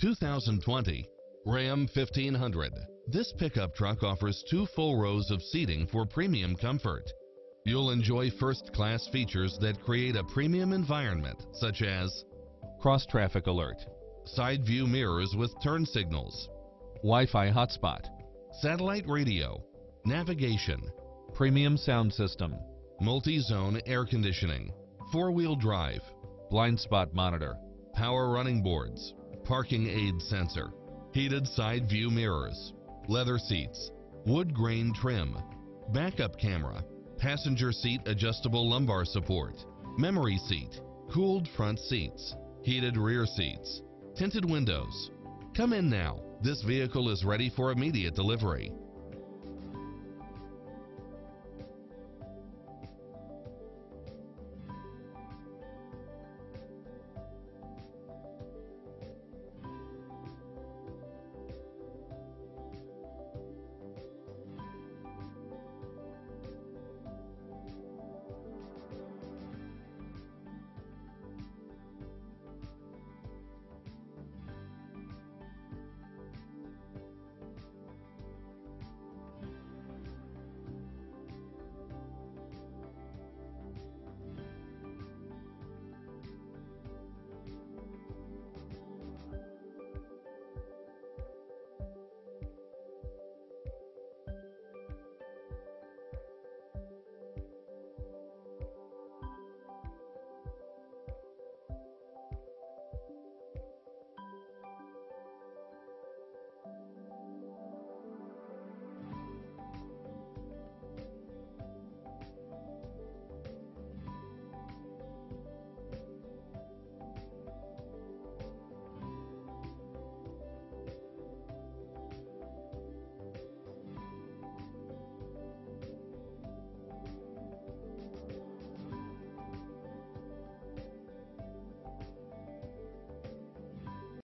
2020 Ram 1500. This pickup truck offers two full rows of seating for premium comfort. You'll enjoy first-class features that create a premium environment, such as cross traffic alert, side view mirrors with turn signals, Wi-Fi hotspot, satellite radio, navigation, premium sound system, multi-zone air conditioning, four-wheel drive, blind spot monitor, power running boards, parking aid sensor, heated side view mirrors, leather seats, wood grain trim, backup camera, passenger seat adjustable lumbar support, memory seat, cooled front seats, heated rear seats, tinted windows. Come in now. This vehicle is ready for immediate delivery.